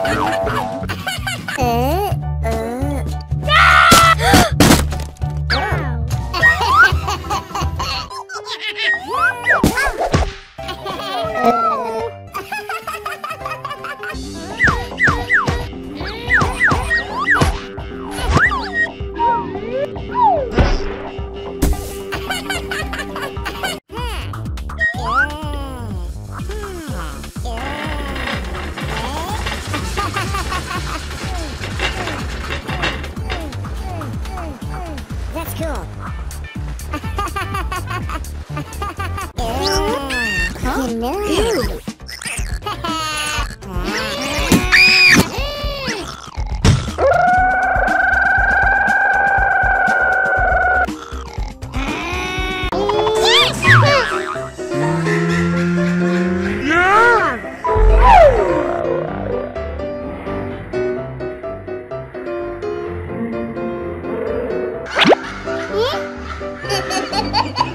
Ha ha ha! Cool. you know. Ha ha ha ha!